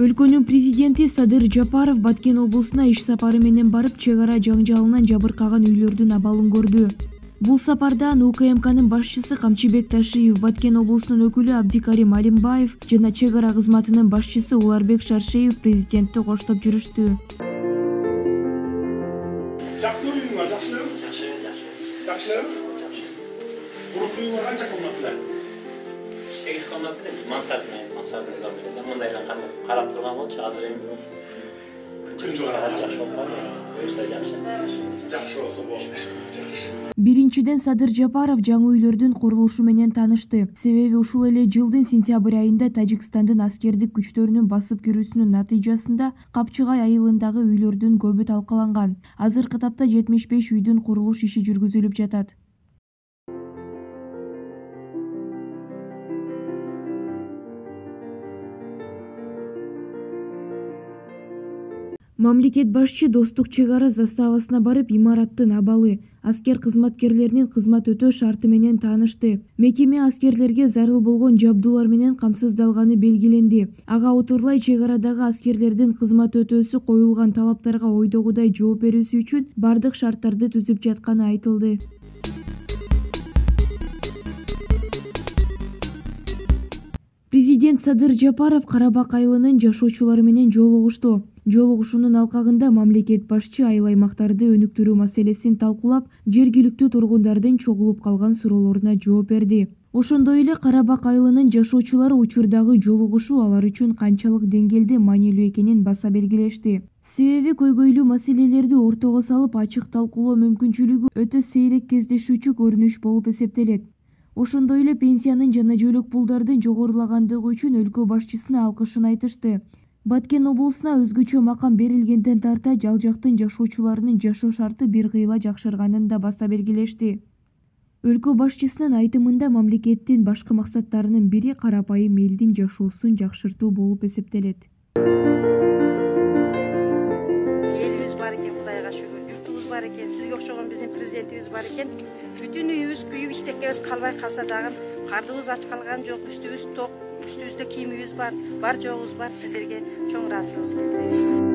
өлкөнүн президенти садыр жапаров баткен облусуна иш сапары менен барып чек ара жаңжалынан жабыркаган үйлөрдүн абалын көрдү. Бул сапардан укмкнын башчысы камчыбек ташиев баткен облусунун өкүлү абдикарим алимбаев жана чек ара кызматынын башчысы уларбек шаршеев президентти коштоп жүрүштү. Жактуу үйүңөр жакшы. Элеби жакшы. Жакшы. Жакшы элеби үйүңөр канча комната сегиз комната эле мансардный мансардный дом эле карап турган болчу азыр эми күн жакшы болуп калды. Буюрса жакшы. Жакшы болсо болду. Жакшы. Биринчиден садыр жапаров жаңы үйлөрдүн курулушу менен таанышты. Себеби ушул эле жылдын сентябрь айында тажикстандын аскердик күчтөрүнүн басып кирүүсүнүн натыйжасында капчыгай айылындагы үйлөрдүн көбү талкаланган. Азыркы тапта жетимиш беш үйдүн курулуш иши жүргүзүлүп жатат мамлекет башчы достук чек ара заставасына барып имараттын абалы аскер кызматкерлеринин кызмат өтөө шарты менен таанышты. Мекеме аскерлерге зарыл болгон жабдуулар менен камсыздалганы белгиленди. Ага отурлай чек арадагы аскерлердин кызмат өтөөсү коюлган талаптарга ойдогудай жооп берүүсү үчүн бардык шарттарды түзүп жатканы айтылды президент садыр жапаров карабак айылынын жашоочулары менен жолугушту. Жолугушуунун алкагында мамлекет башчы айыл аймактарды өнүктүрүү маселесин талкуулап жергиликтүү тургундардын чогулуп калган суроолоруна жооп берди. Ошондой эле карабак айылынын жашоочулары учурдагы жолугушуу алар үчүн канчалык деңгээлде маанилүү экенин баса белгилешти. Себеби көйгөйлүү маселелерди ортого салып ачык талкуулоо мүмкүнчүлүгү өтө сейрек кездешүүчү көрүнүш болуп эсептелет ошондой эле пенсиянын жана жөлөк пулдардын жогорулагандыгы үчүн өлкө башчысына алкышын айтышты. Баткен облусуна өзгөчө макам берилгенден тарта ал жактын жашоочуларынын жашоо шарты бир кыйла жакшырганын да баса белгилешти. Өлкө башчысынын айтымында мамлекеттин башкы максаттарынын бири карапайым элдин жашоосун жакшыртуу болуп эсептелет. Элибиз бар экен кудайга шүгүр. Журтубуз бар екен сізге ұқсаған біздің президентіміз бар екен бүтін үйіміз күйіп ештеңкеміз қалмай қалса дағы қардыбыз ач қалған жоқ үстіміз тоқ үстімізде киіміміз бар бар жоғымыз бар сіздерге чоң разылығымызды білдіреміз.